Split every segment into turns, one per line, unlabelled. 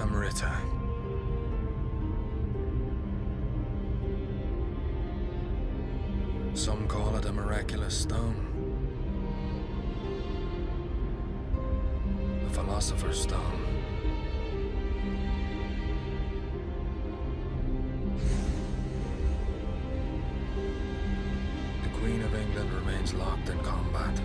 Amrita. Some call it a miraculous stone. A philosopher's stone. The Queen of England remains locked in combat.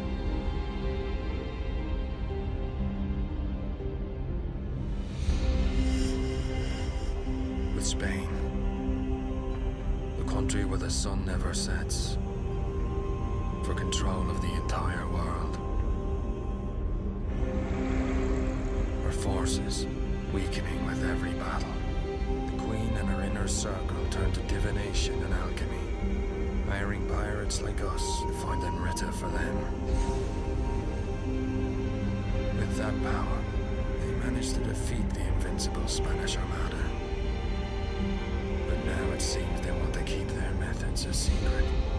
The sun never sets. For control of the entire world. Her forces weakening with every battle. The Queen and her inner circle turn to divination and alchemy hiring pirates like us to find Amrita for them. With that power, they managed to defeat the invincible Spanish Armada. But now it seems methods a secret.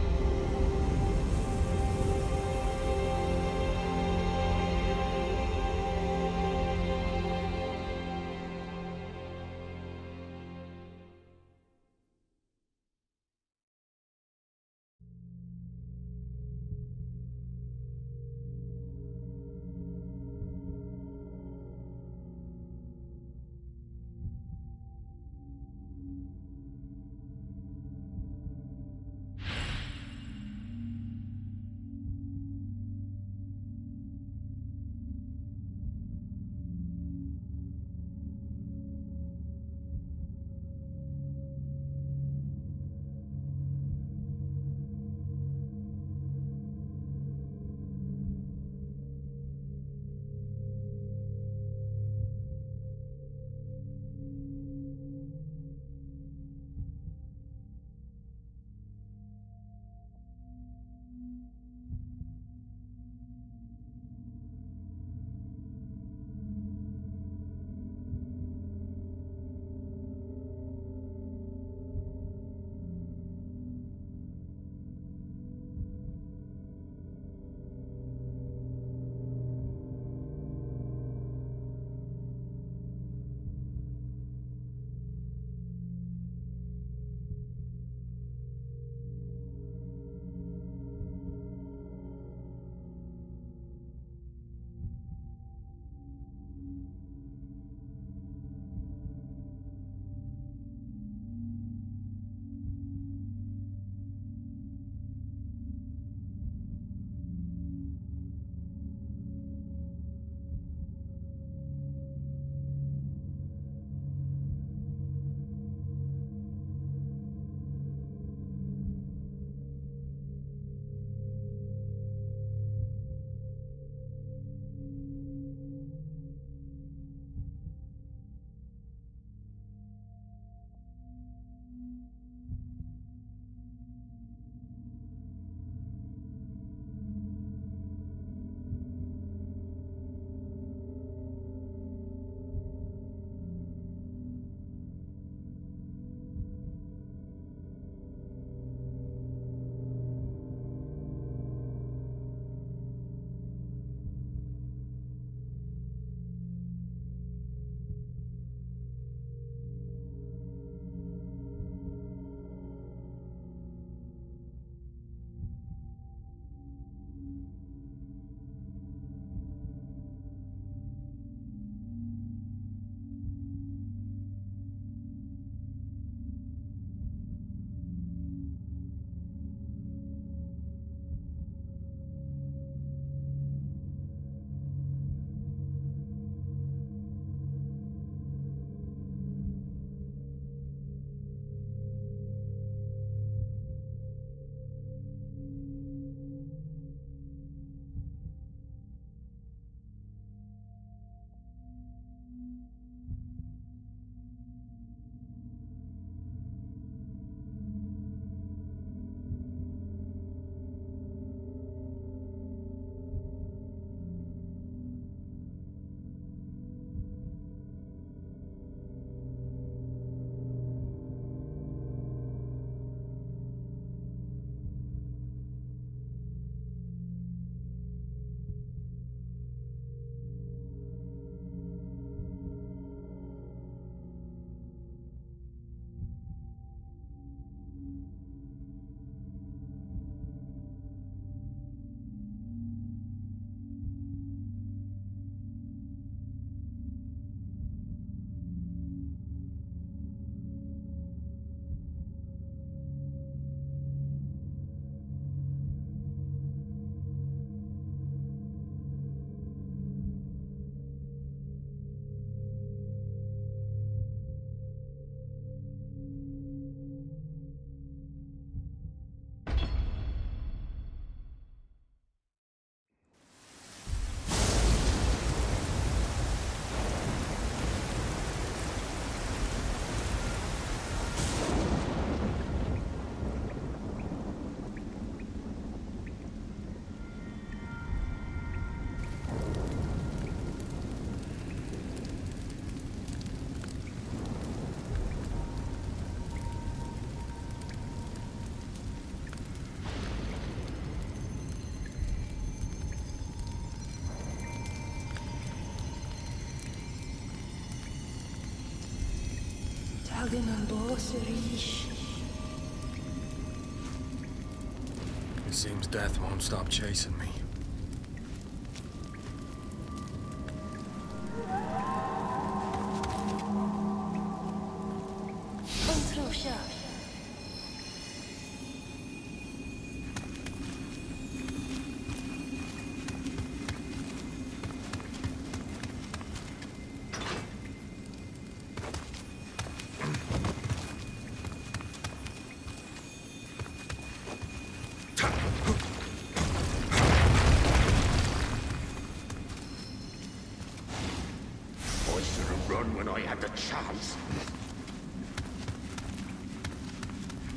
It seems death won't stop chasing me.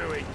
doing?